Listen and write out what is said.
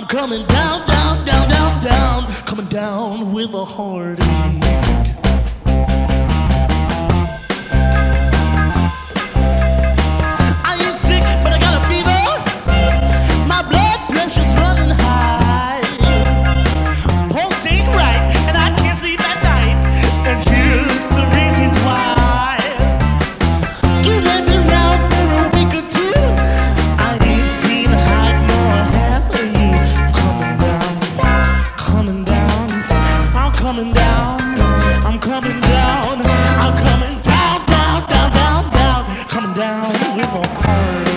I'm coming down, down, down, down, down, coming down with a heartache. coming down, I'm coming down, I'm coming down, down, down, down, down, coming down with a hurt.